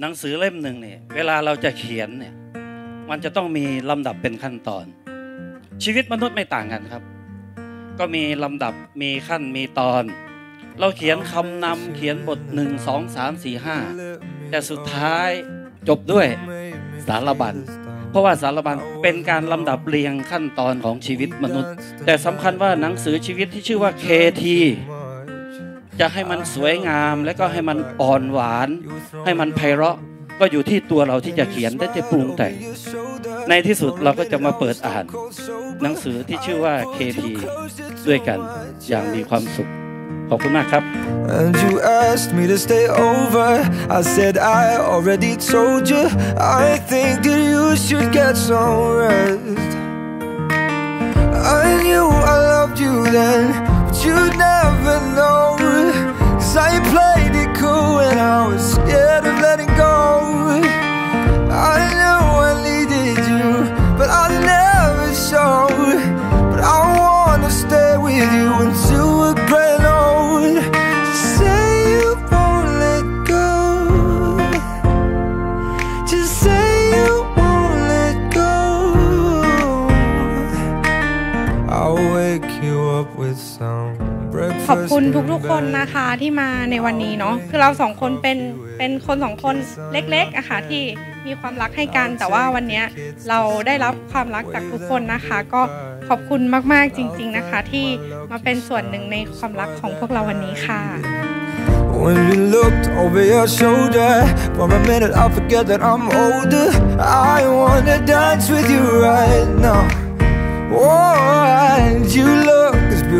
หนังสือเล่มหนึ่งเนี่ยเวลาเราจะเขียนเนี่ยมันจะต้องมีลำดับเป็นขั้นตอน ชีวิตมนุษย์ไม่ต่างกันครับ ก็มีลำดับมีขั้นมีตอน เราเขียนคำนำเขียนบทหนึ่งสองสามสี่ห้าแต่สุดท้ายจบด้วยสารบัญเพราะว่าสารบัญเป็นการลำดับเรียงขั้นตอนของชีวิตมนุษย์ แต่สำคัญว่าหนังสือชีวิตที่ชื่อว่า KT จะให้มันสวยงามและก็ให้มันอ่อนหวาน ให้มันไพเราะก็อยู่ที่ตัวเราที่จะเขียนและจะปรุงแต่งในที่สุดเราก็จะมาเปิดอ่าน หนังสือที่ชื่อว่า KT ด้วยกันอย่างมีความสุข ขอบคุณมากครับ And you asked me to stay over. I said I already told you. I think that you should get some rest. I knew I loved you then, but you'd never know. Cause I played it cool and I was scared คุณทุกๆคนนะคะที่มาในวันนี้เนาะคือเราสองคนเป็นเป็นคนสองคนเล็กๆอะค่ะที่มีความรักให้กัน แต่ว่าวันนี้เราได้รับความรักจากทุกคนนะคะ ก็ขอบคุณมากๆจริง ๆนะคะ ที่มาเป็นส่วนหนึ่งในความรักของพวกเราวันนี้ค่ะ When you looked over your shoulder For a minute I forget that I'm older I wanna dance with you right now Oh, and you look as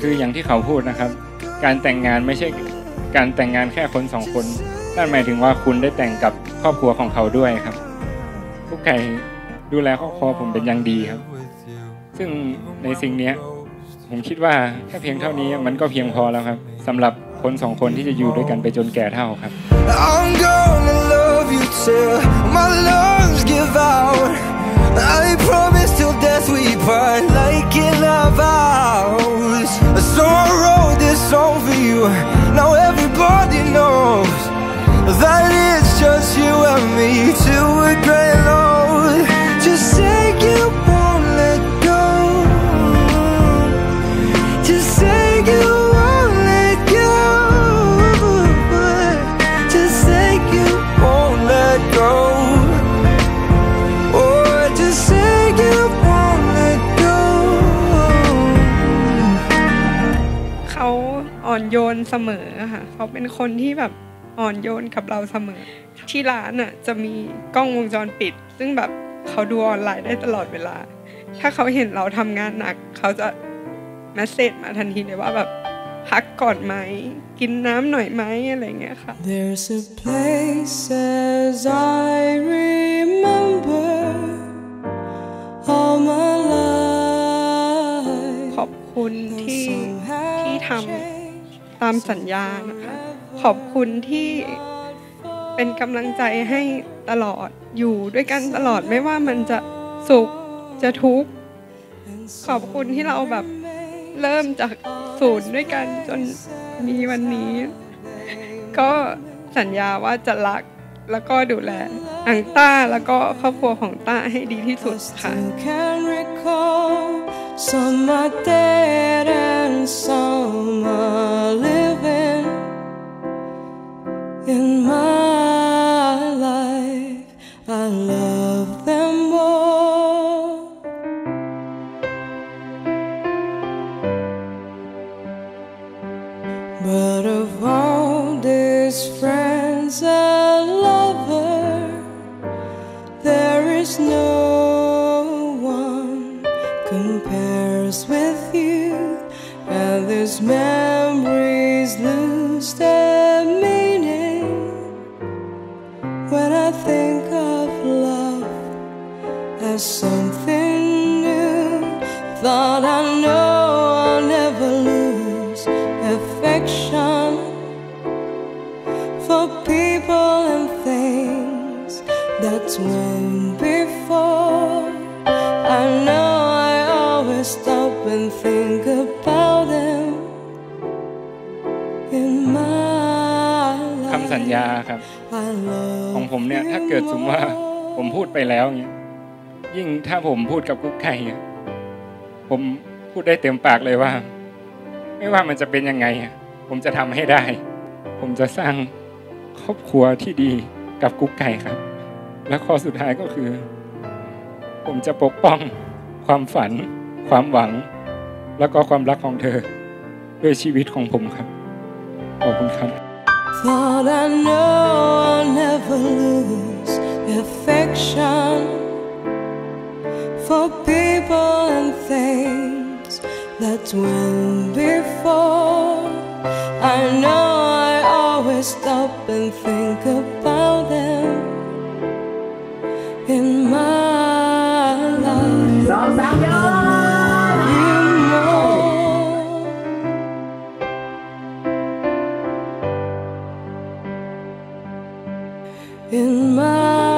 คืออย่างที่เขาพูดนะครับ การแต่งงานไม่ใช่การแต่งงานแค่คนสองคนนั่นหมายถึงว่าคุณได้แต่งกับครอบครัวของเขาด้วยครับกุ๊กไก่ดูแลครอบครัวผมเป็นอย่างดีครับ ซึ่งในสิ่งนี้ผมคิดว่าแค่เพียงเท่านี้มันก็เพียงพอแล้วครับสำหรับคนสองคนที่จะอยู่ด้วยกันไปจนแก่เท่าครับ Now everybody knows that it's just you and me we're gray อ่อนโยนเสมอค่ะเขาเป็นคนที่แบบอ่อนโยนกับเราเสมอ ที่ร้านอะจะมีกล้องวงจรปิด ซึ่งแบบเขาดูออนไลน์ได้ตลอดเวลา ถ้าเขาเห็นเราทำงานหนัก เขาจะแมสเซจมาทันทีเลยว่าแบบพักก่อนไหม กินน้ำหน่อยไหมอะไรเงี้ยค่ะ There's a place as I remember all my life. ขอบคุณที่ที่ทำ ตามสัญญานะคะขอบคุณที่เป็นกำลังใจให้ตลอดอยู่ด้วยกันตลอดไม่ว่ามันจะสุขจะทุกข์ขอบคุณที่เราแบบเริ่มจากศูนย์ด้วยกันจนมีวันนี้ ก็สัญญาว่าจะรักแล้วก็ดูแลอังต้าแล้วก็ครอบครัวของต้าให้ดีที่สุดค่ะ And some are living in my life. I love them all. But of all these friends, a lover, there is no Memories lose their meaning When I think of love as something new Thought I know I'll never lose affection For people and things that went before I know I always stop and think of. ญญา life. ครับ I love ของผมเนี่ยถ้าเกิดสมมติว่าผมพูดไปแล้วเนี่ยยิ่งถ้าผมพูดกับกุ๊กไก่เนี่ยผมพูดได้เต็มปากเลยว่า ไม่ว่ามันจะเป็นยังไงอะผมจะทำให้ได้ ผมจะสร้างครอบครัวที่ดีกับกุ๊กไก่ครับ และข้อสุดท้ายก็คือ ผมจะปกป้องความฝัน ความหวัง แล้วก็ความรักของเธอ ด้วยชีวิตของผมครับ ขอบคุณครับ Thought I know I'll never lose affection for people and things that went before. I know I always stop and think about them in my life. in my